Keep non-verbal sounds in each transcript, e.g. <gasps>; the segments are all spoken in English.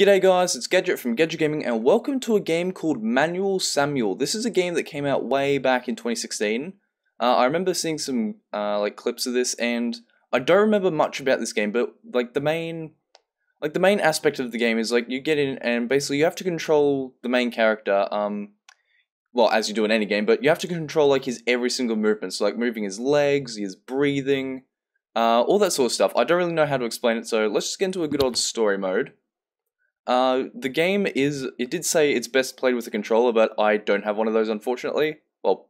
G'day guys, it's Gadget from Gadget Gaming and welcome to a game called Manual Samuel. This is a game that came out way back in 2016. Uh, I remember seeing some uh, like clips of this and I don't remember much about this game, but like the main like the main aspect of the game is like you get in and basically you have to control the main character um well as you do in any game, but you have to control like his every single movement, so like moving his legs, his breathing, uh, all that sort of stuff. I don't really know how to explain it, so let's just get into a good old story mode. Uh, the game is, it did say it's best played with a controller, but I don't have one of those unfortunately. Well,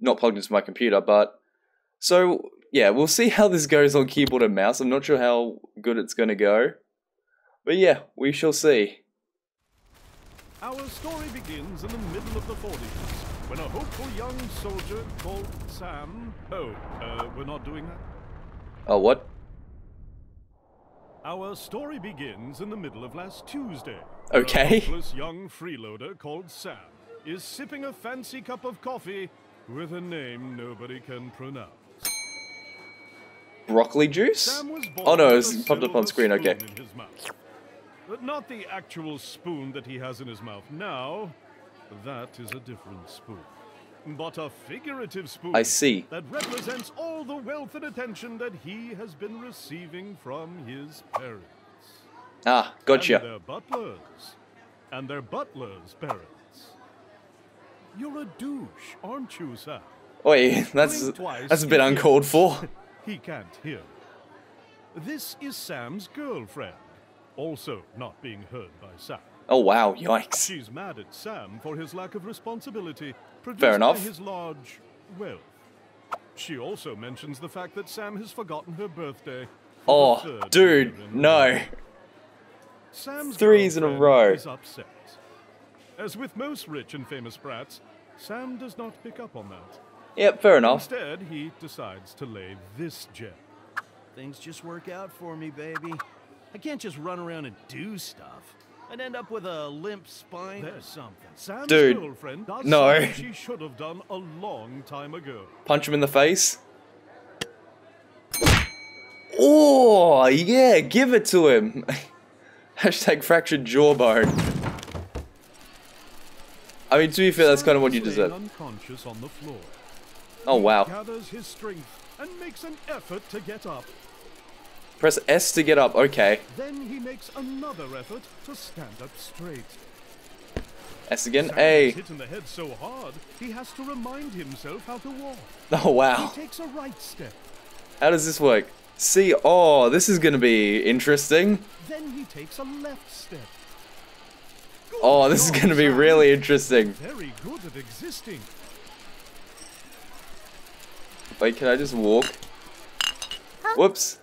not plugged into my computer, but... So, yeah, we'll see how this goes on keyboard and mouse. I'm not sure how good it's going to go. But yeah, we shall see. Our story begins in the middle of the 40s, when a hopeful young soldier called Sam... Oh, uh, we're not doing that? Oh, what? Our story begins in the middle of last Tuesday. Okay. A hopeless young freeloader called Sam is sipping a fancy cup of coffee with a name nobody can pronounce. Broccoli juice? Sam was born Oh no, it's popped up on screen, okay. spoon in his mouth. But not the actual spoon that he has in his mouth now. That is a different spoon. But a figurative spoon. I see. That represents all the wealth and attention that he has been receiving from his parents. Ah, And gotcha. their butlers. And their butlers' parents. You're a douche, aren't you, Sam? <laughs> Wait, that's that's a bit uncalled for. <laughs> He can't hear. This is Sam's girlfriend, also not being heard by Sam. Oh wow, yikes. She's mad at Sam for his lack of responsibility produced Fair enough. by his large wealth. She also mentions the fact that Sam has forgotten her birthday. Oh, dude, year in a no. Sam's Threes in a row. Is upset. As with most rich and famous brats, Sam does not pick up on that. Yep, fair enough. Instead, he decides to lay this gem. Things just work out for me, baby. I can't just run around and do stuff. I'd end up with a limp spine or something. Sam's Dude, girlfriend does no. she should have done a long time ago. Punch him in the face. Oh, yeah, give it to him. <laughs> Hashtag fractured jawbone. I mean, to be fair, that's kind of what you Sam is laying deserve. Unconscious on the floor. Oh, He wow. Press S to get up, okay. Then he makes another effort to stand up straight. S again, Sam A. hit in the head so hard, he has to remind himself how to walk. <laughs> Oh, wow. He takes a right step. How does this work? C. Oh, this is going to be interesting. Then he takes a left step. Good Oh, this is going to be really interesting. Very good at existing. Wait, can I just walk? Whoops.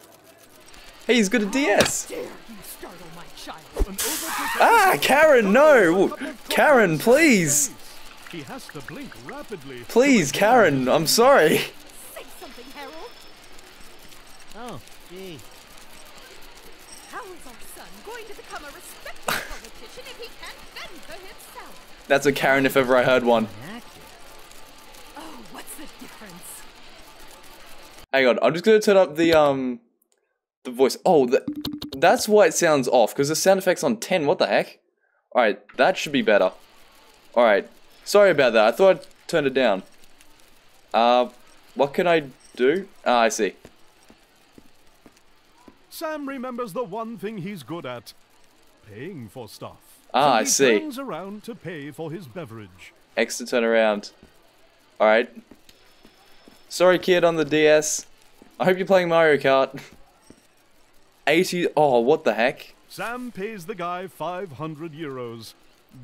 Hey, he's got a DS. dare you startle my child? An overprotective Ah, Karen, no! Karen, please! He has to blink rapidly. Please, Karen, I'm sorry. Say something, Harold. Oh, gee. How is our son going to become a respected <laughs> politician if he can't fend for himself? That's a Karen if ever I heard one. Oh, what's the difference? Hang on, I'm just gonna turn up the um the voice. Oh, th that's why it sounds off because the sound effects on 10. What the heck? All right, that should be better. All right, sorry about that. I thought I turned it down. Uh, what can I do? Ah, I see. Sam remembers the one thing he's good at paying for stuff. Ah, so I see. turns around to pay for his beverage. X to turn around. All right. Sorry, kid on the DS. I hope you're playing Mario Kart. <laughs> 80. Oh, what the heck? Sam pays the guy 500 euros,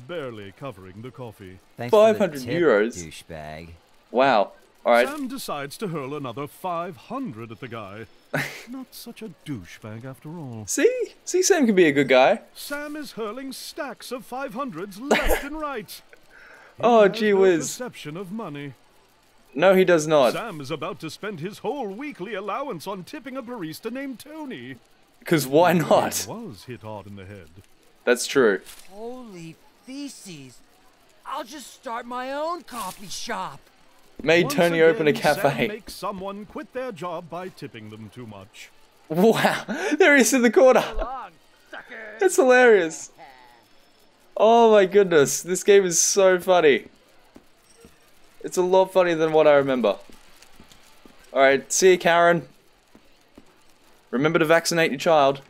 barely covering the coffee. Thanks for the 500 tip, euros? douchebag. Wow. All right. Sam decides to hurl another 500 at the guy. <laughs> Not such a douchebag after all. See? See, Sam can be a good guy. Sam is hurling stacks of 500s left and right. <laughs> Oh, he Oh, has gee no whiz. perception of money. No, he does not. Sam is about to spend his whole weekly allowance on tipping a barista named Tony. Because why He not? was hit hard in the head. That's true. Holy feces. I'll just start my own coffee shop. Made Once Tony open a again, Sam cafe. makes someone quit their job by tipping them too much. Wow. <laughs> There he is in the corner. <laughs> That's hilarious. Oh my goodness, this game is so funny. It's a lot funnier than what I remember. Alright, see you, Karen. Remember to vaccinate your child.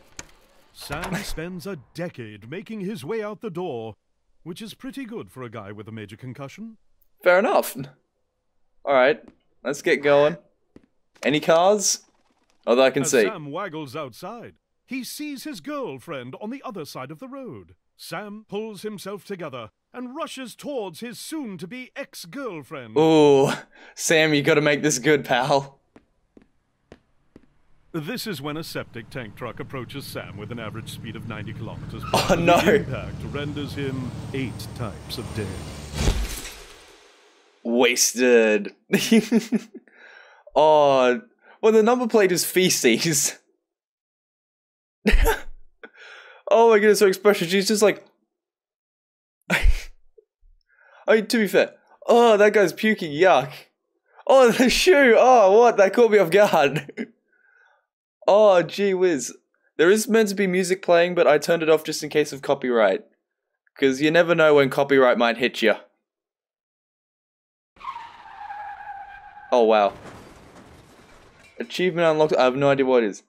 Sam spends a decade making his way out the door, which is pretty good for a guy with a major concussion. Fair enough. Alright, let's get going. Any cars? Although I can As see. Sam waggles outside, he sees his girlfriend on the other side of the road. Sam pulls himself together and rushes towards his soon to be ex girlfriend. Ooh, Sam, you gotta make this good, pal. This is when a septic tank truck approaches Sam with an average speed of 90 kilometers per Oh, hour. no. The impact renders him eight types of dead. Wasted. <laughs> oh, well, the number plate is feces. <laughs> oh my goodness, her expression, she's just like. <laughs> I mean, to be fair, oh, that guy's puking, yuck. Oh, the shoe, oh, what? That caught me off guard. Oh, gee whiz. There is meant to be music playing, but I turned it off just in case of copyright. Because you never know when copyright might hit you. Oh wow. Achievement unlocked. I have no idea what it is.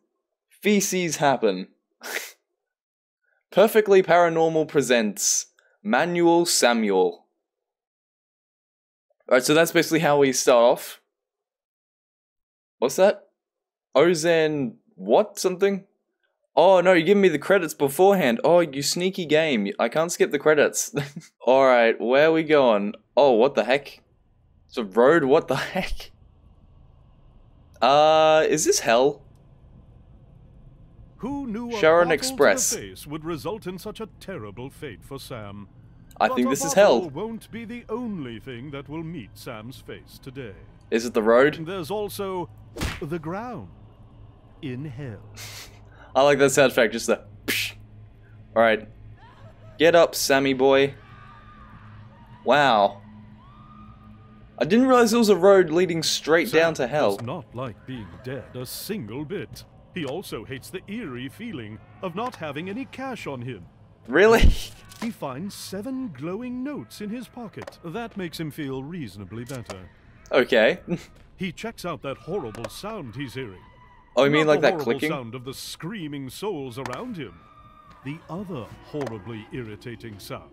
Feces happen. <laughs> Perfectly Paranormal presents Manual Samuel. Alright, so that's basically how we start off. What's that? Ozan what something? Oh no, you're giving me the credits beforehand. Oh, you sneaky game. I can't skip the credits. <laughs> Alright, where are we going? Oh, what the heck? It's a road, what the <laughs> heck? Uh, is this hell? Who knew Sharon Express. would result in such a terrible fate for Sam? I But think this is hell. won't be the only thing that will meet Sam's face today. Is it the road? There's also the ground in hell. I like that sound effect, just the psh. Alright. Get up, Sammy boy. Wow. I didn't realize there was a road leading straight down to hell. Does not like being dead a single bit. He also hates the eerie feeling of not having any cash on him. Really? <laughs> He finds seven glowing notes in his pocket. That makes him feel reasonably better. Okay. <laughs> He checks out that horrible sound he's hearing. Oh, you mean like that clicking? sound of the screaming souls around him. The other horribly irritating sound.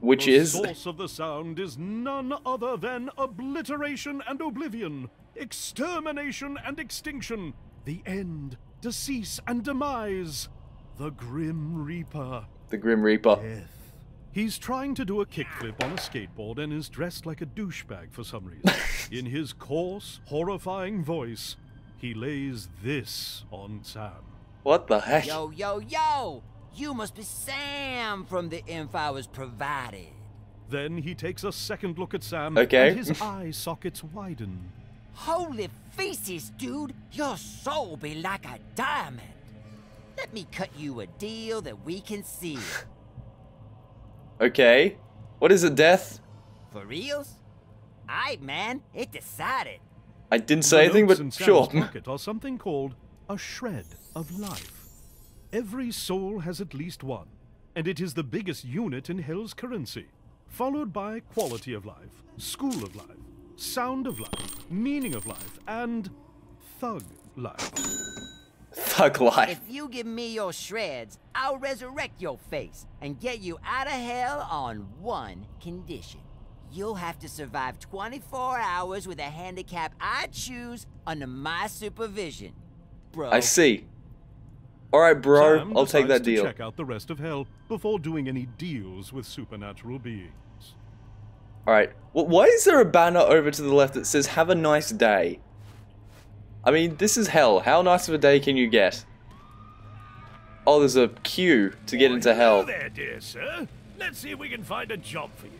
Which the is. The source of the sound is none other than obliteration and oblivion, extermination and extinction, the end, decease and demise, the Grim Reaper. The Grim Reaper. Death. He's trying to do a kickflip on a skateboard and is dressed like a douchebag for some reason. <laughs> In his coarse, horrifying voice, he lays this on Sam. What the heck? Yo, yo, yo! You must be Sam from the info I was provided. Then he takes a second look at Sam, Okay. and his <laughs> eye sockets widen. Holy feces, dude! Your soul be like a diamond. Let me cut you a deal that we can see. <sighs> Okay. What is it, death? For reals? Aight, man, it decided. I didn't say The anything, but in Sam's sure. pocket are something called a shred of life. Every soul has at least one, and it is the biggest unit in Hell's currency, followed by quality of life, school of life, sound of life, meaning of life, and thug life. Thug life. If you give me your shreds, I'll resurrect your face and get you out of hell on one condition. You'll have to survive 24 hours with a handicap I choose under my supervision. Bro. I see. Alright, bro. Sam I'll take decides that to deal. check out the rest of Hell before doing any deals with supernatural beings. Alright. Well, why is there a banner over to the left that says, have a nice day? I mean, this is hell. How nice of a day can you get? Oh, there's a queue to get oh, into hell. Hello hell. there, dear sir. Let's see if we can find a job for you.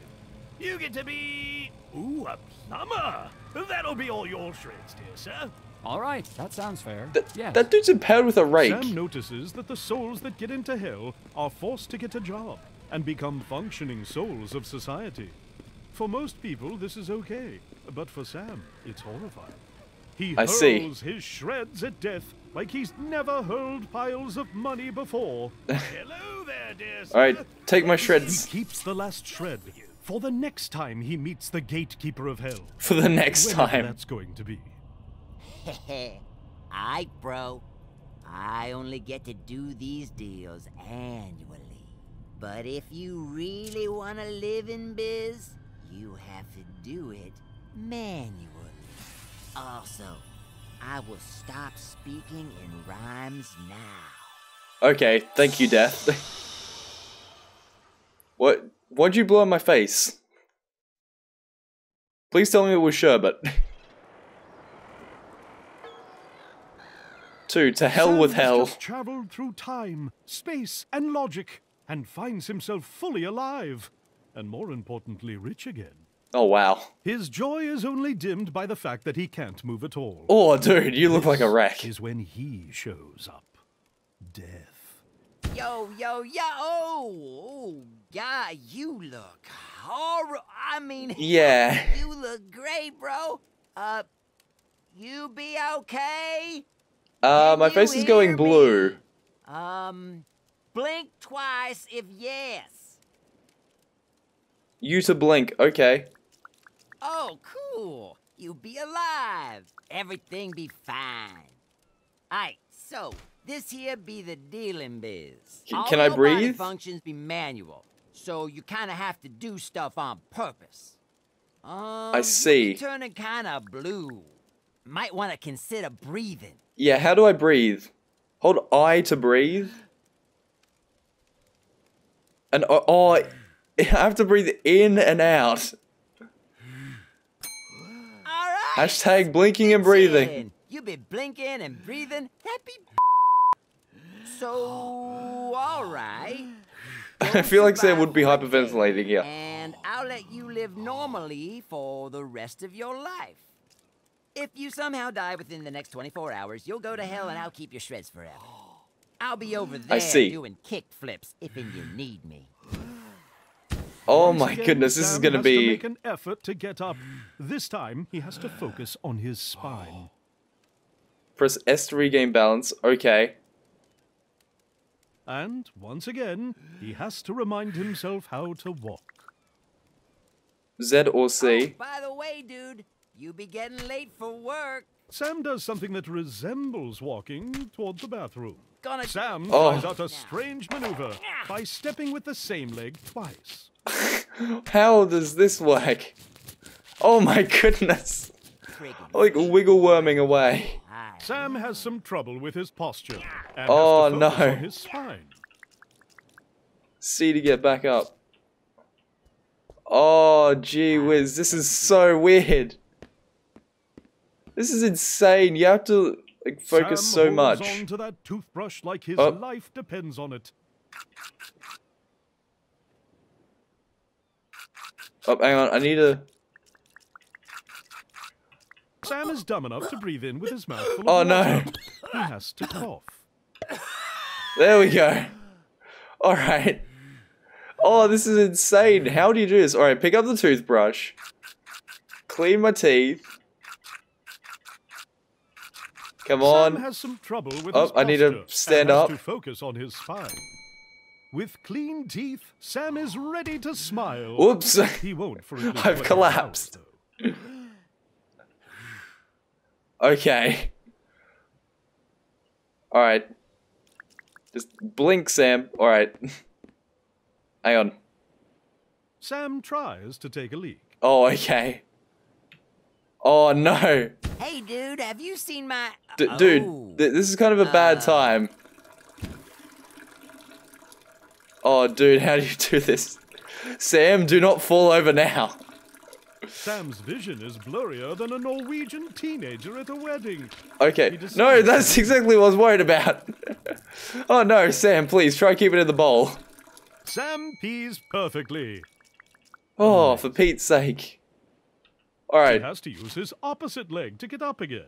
You get to be... Ooh, a plumber. That'll be all your shreds, dear sir. All right, that sounds fair. Th- yes. That dude's impaired with a rake. Sam notices that the souls that get into hell are forced to get a job and become functioning souls of society. For most people, this is okay, but for Sam, it's horrifying. He I hurls see. his shreds at death like he's never hurled piles of money before. <laughs> Hello there, dear sir. Alright, take take my He shreds keeps the last shred for the next time he meets the gatekeeper of hell. <laughs> for the next Whenever time. that's going to be. I, bro. I only get to do these deals annually. But if you really want to live in biz, you have to do it manually. Also, I will stop speaking in rhymes now. Okay, thank you, Death. <laughs> what? Why'd you blow in my face? Please tell me it was sherbet. <laughs> Two, to hell Sam with hell. just traveled through time, space, and logic, and finds himself fully alive, and more importantly, rich again. Oh wow. His joy is only dimmed by the fact that he can't move at all. Oh dude, you look like a wreck. Is when he shows up. Death. Yo, yo, yo! Oh, God, you look horrible. I mean, <laughs> Yeah. you look great, bro. Uh, you be okay? Uh, Can my face is going me? blue. Um, blink twice if yes. You to blink. Okay. Oh, cool. You be alive. Everything be fine. Aight, so this here be the dealing biz. C- All can I breathe? functions be manual, so you kind of have to do stuff on purpose. Um, I see. Turning kind of blue. Might want to consider breathing. Yeah, how do I breathe? Hold I to breathe. And oh, oh, <laughs> I have to breathe in and out. All right. Hashtag blinking and breathing. You be blinking and breathing. That be. So, all right. <laughs> I feel like Sam would be Survive for a day, hyperventilating here. And I'll let you live normally for the rest of your life. If you somehow die within the next 24 hours, you'll go to hell and I'll keep your shreds forever. I'll be over there I see. doing kick flips if and you need me. Oh Once my again, goodness, this is gonna has to be. make an effort to get up. This time, he has to focus on his spine. Press S to regain balance. Okay. And once again, he has to remind himself how to walk. Z or C. Oh, by the way, dude, you be getting late for work. Sam does something that resembles walking toward the bathroom. Gonna Sam Oh. tries out a strange maneuver by stepping with the same leg twice. <laughs> How does this work? Oh my goodness. friggin' Like wiggle worming away. High. Sam has some trouble with his posture and Oh, has to focus no. his spine. C to get back up. Oh, gee whiz, this is so weird. This is insane. You have to like focus Sam so holds much. on to that toothbrush like his Oh. life depends on it. Oh, hang on. I need to. Sam is dumb enough to breathe in with his mouth full of Oh no. He has to cough. There we go. All right. Oh, this is insane. How do you do this? All right, pick up the toothbrush. Clean my teeth. Come Sam on. has some trouble with Oh, I need to stand up. to focus on his spine. With clean teeth, Sam is ready to smile. Whoops. He won't for <laughs> I've collapsed. hours. Okay. All right. Just blink, Sam. All right. <laughs> Hang on. Sam tries to take a leak. Oh, okay. Oh no, Hey, dude, have you seen my. D- Oh. dude, th- this is kind of a bad Uh. time. Oh, dude, how do you do this? Sam, do not fall over now. Sam's vision is blurrier than a Norwegian teenager at a wedding. Okay. No, that's exactly what I was worried about. <laughs> oh no, Sam, please try keep it in the bowl. Sam pees perfectly. Oh, for Pete's sake. Alright. He has to use his opposite leg to get up again.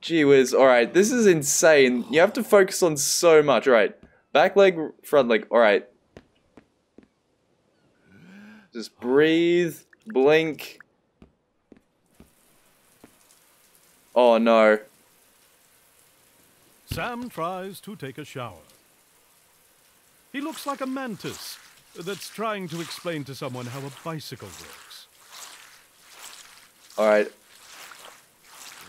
gee whiz. Alright, this is insane. You have to focus on so much. Alright, back leg, front leg. Alright. Just breathe, blink. Oh no. Sam tries to take a shower. He looks like a mantis, that's trying to explain to someone how a bicycle works. Alright.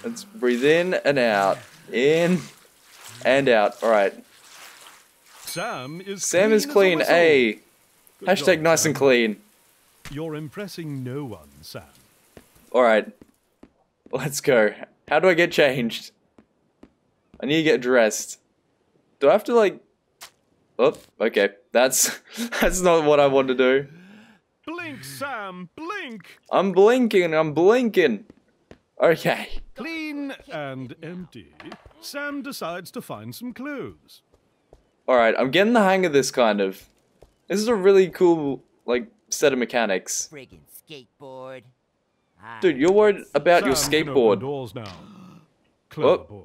Let's breathe in and out. In and out. Alright. Sam is Sam is a clean. whistle. Hey. Good Hashtag job, nice Sam. and clean. You're impressing no one, Sam. Alright. Let's go. How do I get changed? I need to get dressed. Do I have to like Oh, okay. That's <laughs> that's not what I want to do. Blink, Sam, blink! I'm blinking, I'm blinking. Okay. Clean and empty. Sam decides to find some clothes. Alright, I'm getting the hang of this kind of. This is a really cool, like, set of mechanics. Friggin' skateboard. Ah, Dude, you're worried about your Sam can open skateboard. doors now. <gasps> Clever Oh. boy.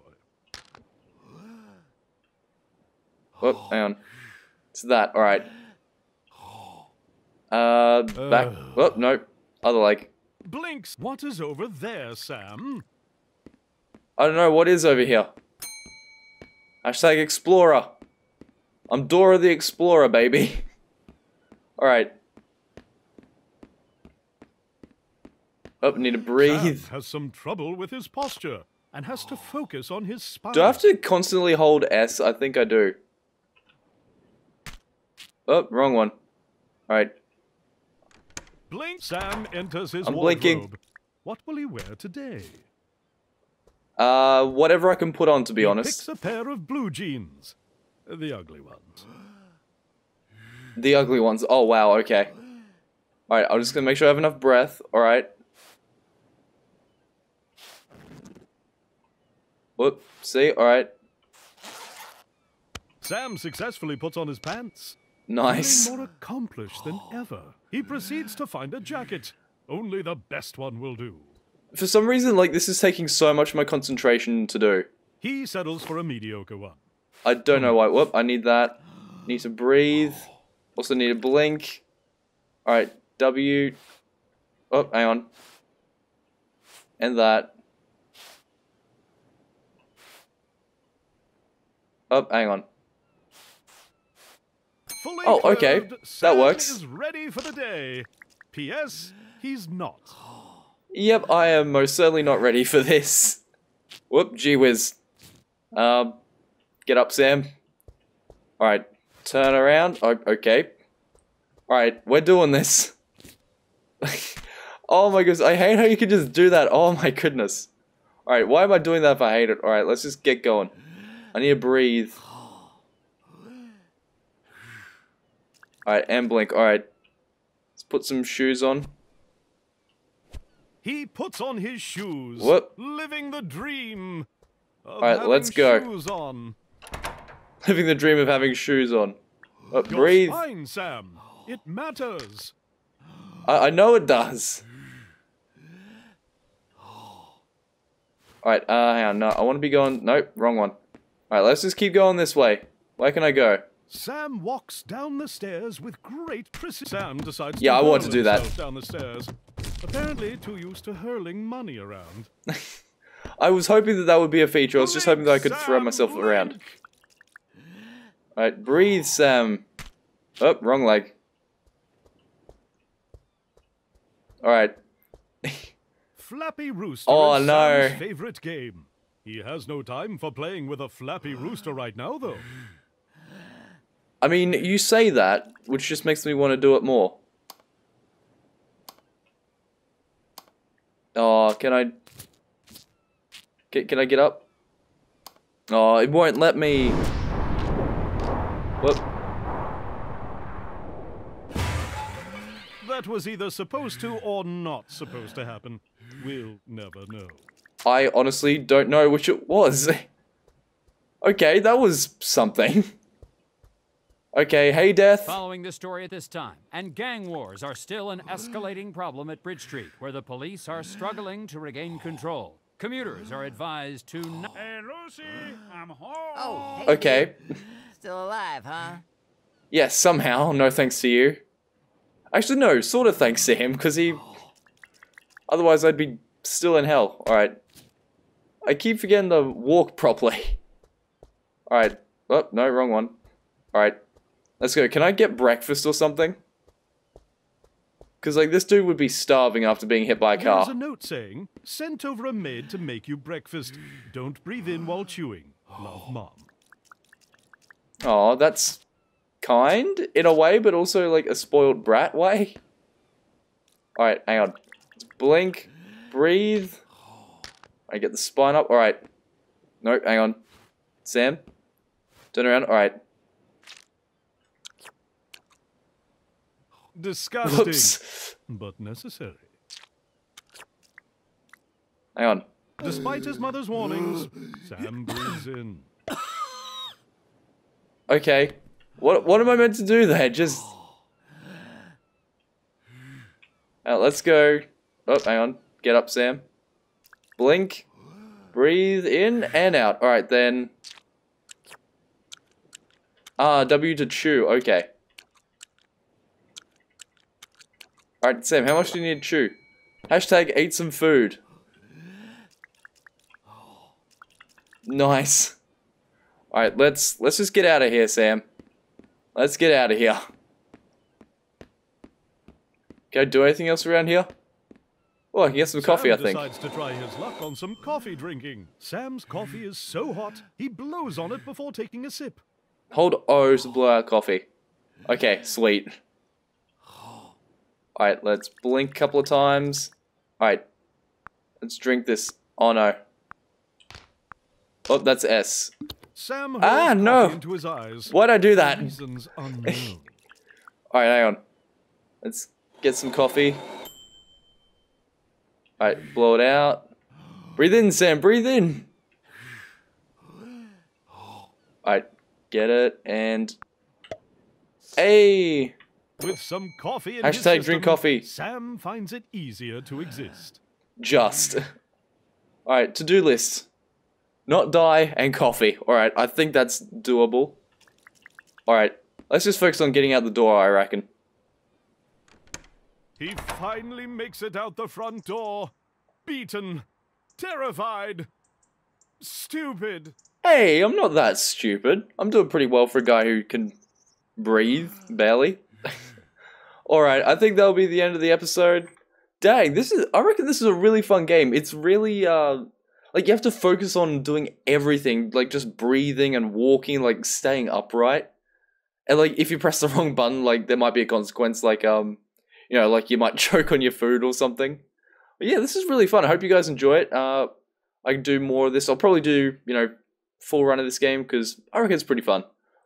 Oh, hang on. It's that, alright. Uh, back. Ugh. Oh, no. Other leg. Blinks. What is over there, Sam? I don't know what is over here. Hashtag Explorer. I'm Dora the Explorer, baby. <laughs> Alright. Oh, need to breathe. Sam has some trouble with his posture and has to focus on his spine. Do I have to constantly hold S? I think I do. Oh, wrong one. Alright. Blink. Sam enters his I'm wardrobe. blinking. What will he wear today? Uh, whatever I can put on, to be he honest. picks a pair of blue jeans. The ugly ones. The ugly ones. Oh, wow, okay. Alright, I'm just gonna make sure I have enough breath. Alright. Whoop, see? Alright. Sam successfully puts on his pants. Nice. More accomplished than ever. He proceeds to find a jacket. Only the best one will do. For some reason, like, this is taking so much of my concentration to do. He settles for a mediocre one. I don't know why. Whoop, I need that. Need to breathe. Also need to blink. Alright, W. Oh, hang on. And that. Oh, hang on. Fully Oh, okay. clothed, That works. is ready for the day. P.S. He's not. Yep, I am most certainly not ready for this. Whoop, gee whiz. Um, get up, Sam. Alright, turn around. Oh, okay. Alright, we're doing this. <laughs> oh my goodness, I hate how you can just do that. Oh my goodness. Alright, why am I doing that if I hate it? Alright, let's just get going. I need to breathe. Alright, and blink. Alright. Let's put some shoes on. He puts on his shoes. What? Living the dream. Alright, let's go. Shoes on. <laughs> Living the dream of having shoes on. Your breathe. spine, Sam. It matters. I, I know it does. Alright, uh, hang on. No, I want to be going. Nope, wrong one. Alright, let's just keep going this way. Where can I go? Sam walks down the stairs with great precision. Sam decides Yeah, I want to do that. down the stairs. Apparently too used to hurling money around. <laughs> I was hoping that that would be a feature. I was just hoping that I could throw myself around. Alright, breathe, Sam. Oh, wrong leg. Alright. <laughs> Flappy Rooster Oh, is no. Sam's favorite game. He has no time for playing with a Flappy <gasps> Rooster right now, though. I mean, you say that, which just makes me want to do it more. Oh, can I... Can, can I get up? Oh, it won't let me. Whoop. That was either supposed to or not supposed to happen. We'll never know. I honestly don't know which it was. <laughs> okay, that was something. <laughs> Okay, hey Death. Following this story at this time, and gang wars are still an escalating problem at Bridge Street, where the police are struggling to regain control. Commuters are advised to not. Hey, Lucy, I'm oh, home. Oh, hey, Okay. <laughs> Still alive, huh? Yes, somehow, no thanks to you. Actually, no, sort of thanks to him, because he... Otherwise, I'd be still in hell. Alright. I keep forgetting to walk properly. <laughs> Alright. Oh, no, wrong one. Alright. Let's go. Can I get breakfast or something? Because, like, this dude would be starving after being hit by a car. There's a note saying, sent over a maid to make you breakfast. Don't breathe in while chewing. Love, Mom. Oh, that's kind in a way, but also like a spoiled brat way. Alright, hang on. Let's blink, breathe. I get the spine up. Alright. Nope, hang on. Sam? Turn around. Alright. Disgusting, Whoops. but necessary. Hang on. Despite his mother's warnings, Sam breathes in. Okay. What what am I meant to do there? Just uh, let's go. Oh, hang on. Get up, Sam. Blink. Breathe in and out. Alright then. Ah, W to chew. Okay. Alright, Sam, how much do you need to chew? Hashtag eat some food. Nice. Alright, let's let's just get out of here, Sam. Let's get out of here. Can I do anything else around here? Oh, I can get some coffee, Sam I think. decides to try his luck on some coffee drinking. Sam's coffee is so hot, he blows on it before taking a sip. Hold O to blow out coffee. Okay, sweet. Alright, let's blink a couple of times. Alright. Let's drink this. Oh no. Oh, that's S. Sam Ah, no. into his eyes. Why'd I do that? <laughs> Alright, hang on. Let's get some coffee. Alright, blow it out. Breathe in, Sam, breathe in. Alright, get it, and... Hey! With some coffee in his Hashtag system, drink coffee. Sam finds it easier to exist. Just. Alright, to-do list. Not die and coffee. Alright, I think that's doable. Alright, let's just focus on getting out the door, I reckon. He finally makes it out the front door. Beaten. Terrified. Stupid. Hey, I'm not that stupid. I'm doing pretty well for a guy who can breathe, barely. <laughs> Alright, I think that'll be the end of the episode. Dang, this is I reckon this is a really fun game. It's really uh like you have to focus on doing everything, like just breathing and walking, like staying upright. And like if you press the <laughs> wrong button, like there might be a consequence, like um you know, like you might <laughs> choke on your food or something. But yeah, this is really fun. I hope you guys enjoy it. Uh I can do more of this. I'll probably do, you know, full run of this game because I reckon it's pretty fun.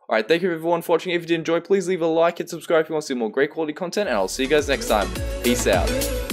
Alright, thank you everyone for watching. If you did enjoy, please leave a like and subscribe if you want to see more great quality content, and I'll see you guys next time. Peace out.